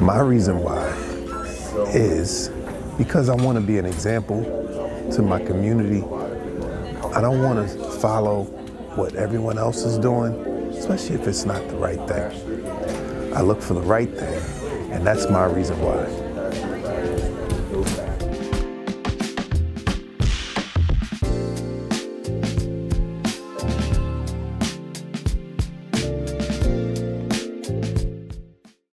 My reason why is because I want to be an example to my community. I don't want to follow what everyone else is doing, especially if it's not the right thing. I look for the right thing, and that's my reason why.